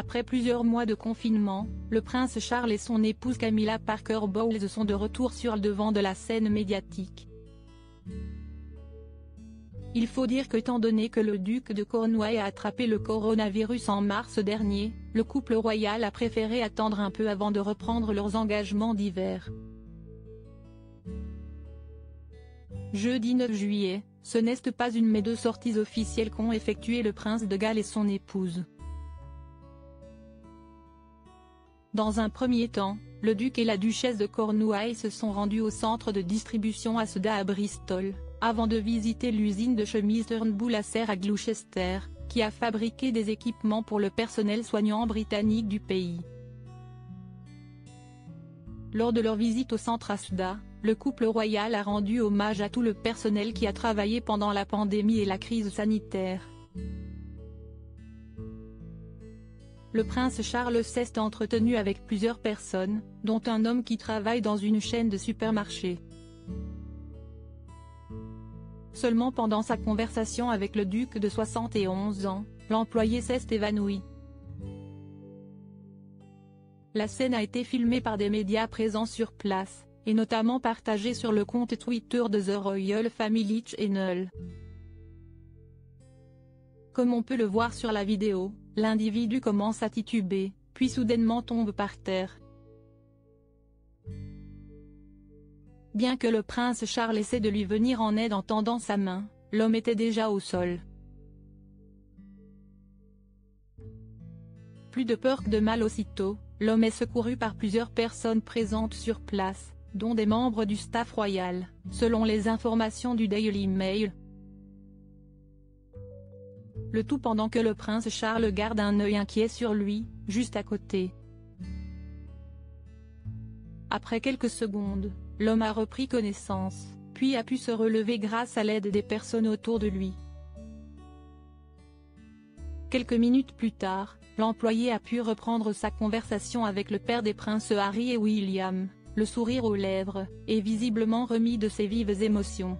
Après plusieurs mois de confinement, le prince Charles et son épouse Camilla Parker Bowles sont de retour sur le devant de la scène médiatique. Il faut dire que étant donné que le duc de Cornouailles a attrapé le coronavirus en mars dernier, le couple royal a préféré attendre un peu avant de reprendre leurs engagements d'hiver. Jeudi 9 juillet, ce n'est pas une mais deux sorties officielles qu'ont effectué le prince de Galles et son épouse. Dans un premier temps, le duc et la duchesse de Cornouailles se sont rendus au centre de distribution Asda à Bristol, avant de visiter l'usine de chemises Turnbull à Serre à Gloucester, qui a fabriqué des équipements pour le personnel soignant britannique du pays. Lors de leur visite au centre Asda, le couple royal a rendu hommage à tout le personnel qui a travaillé pendant la pandémie et la crise sanitaire. Le prince Charles s'est entretenu avec plusieurs personnes, dont un homme qui travaille dans une chaîne de supermarchés. Seulement pendant sa conversation avec le duc de 71 ans, l'employé s'est évanoui. La scène a été filmée par des médias présents sur place, et notamment partagée sur le compte Twitter de The Royal Family Channel. Comme on peut le voir sur la vidéo, L'individu commence à tituber, puis soudainement tombe par terre. Bien que le prince Charles essaie de lui venir en aide en tendant sa main, l'homme était déjà au sol. Plus de peur que de mal aussitôt, l'homme est secouru par plusieurs personnes présentes sur place, dont des membres du staff royal, selon les informations du Daily Mail, le tout pendant que le prince Charles garde un œil inquiet sur lui, juste à côté. Après quelques secondes, l'homme a repris connaissance, puis a pu se relever grâce à l'aide des personnes autour de lui. Quelques minutes plus tard, l'employé a pu reprendre sa conversation avec le père des princes Harry et William, le sourire aux lèvres, et visiblement remis de ses vives émotions.